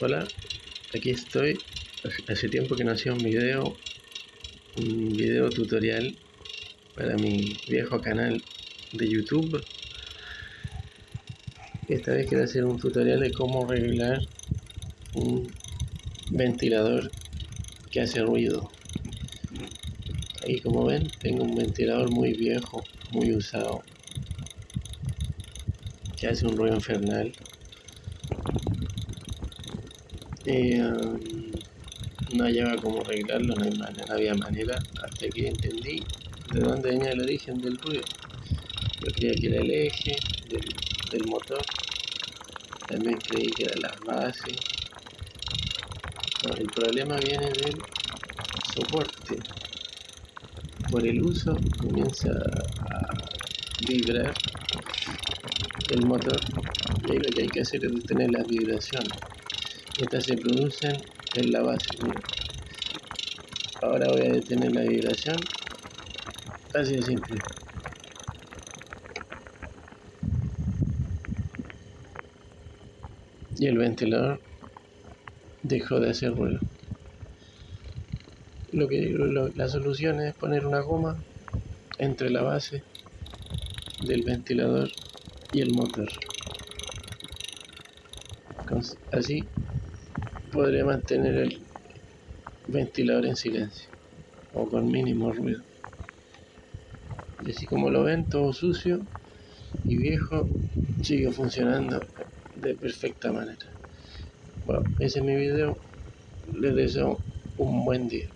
Hola, aquí estoy. Hace tiempo que no hacía un video, un video tutorial para mi viejo canal de YouTube. Esta vez quiero hacer un tutorial de cómo regular un ventilador que hace ruido. Ahí como ven, tengo un ventilador muy viejo, muy usado, que hace un ruido infernal. Eh, no hallaba cómo arreglarlo, no, había manera, hasta que entendí de dónde venía el origen del ruido. Yo creía que era el eje del, motor, también creí que eran las bases. el problema viene del soporte. Por el uso comienza a vibrar el motor y ahí lo que hay que hacer es detener las vibraciones. Estas se producen en la base. Ahora voy a detener la vibración. Así de simple. Y el ventilador dejó de hacer ruido. Lo que, la solución es poner una goma entre la base del ventilador y el motor. Así podré mantener el ventilador en silencio o con mínimo ruido. Y así como lo ven, todo sucio y viejo, sigue funcionando de perfecta manera. Bueno, ese es mi video. Les deseo un buen día.